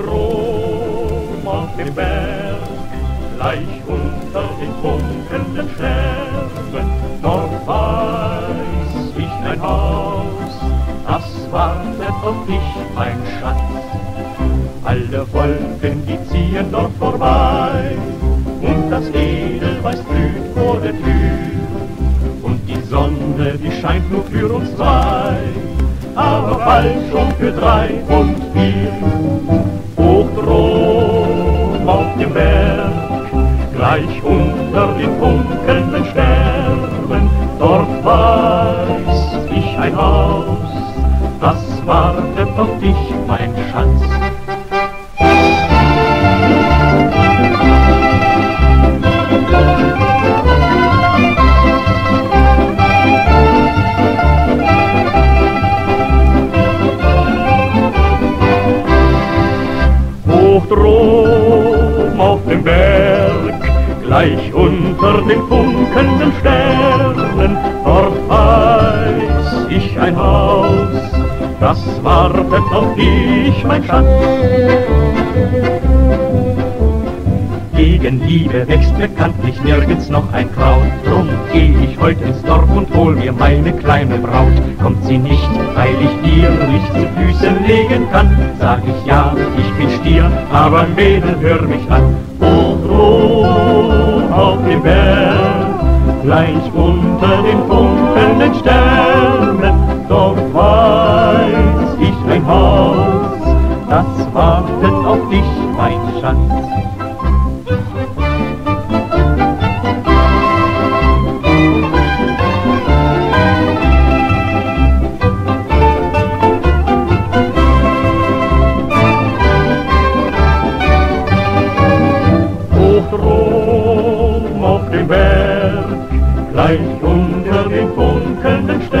Strom auf dem Berg, gleich unter den funkelnden Sternen, dort weiß ich ein Haus, das wartet auf dich, mein Schatz. Alle Wolken, die ziehen dort vorbei, und das Edelweiß blüht vor der Tür, und die Sonne, die scheint nur für uns zwei, aber bald schon für drei und vier. Hoch dem Berg, gleich unter den funkelnden Sternen, dort weiß ich ein Haus, das wartet auf dich, mein Schatz. Strom gleich unter den funkelnden Sternen, dort weiß ich ein Haus, das wartet auf dich, mein Schatz. Gegen Liebe wächst bekanntlich nirgends noch ein Kraut. Drum geh ich heut ins Dorf und hol mir meine kleine Braut. Kommt sie nicht, weil ich dir nicht zu Füßen legen kann, sag ich ja, ich bin Stier, aber Mädel, hör mich an. Gleich unter den funkelnden Sternen, dort weiß ich ein Haus, das wartet auf dich, mein Schatz. Gleich unter den funkelnden Sternen,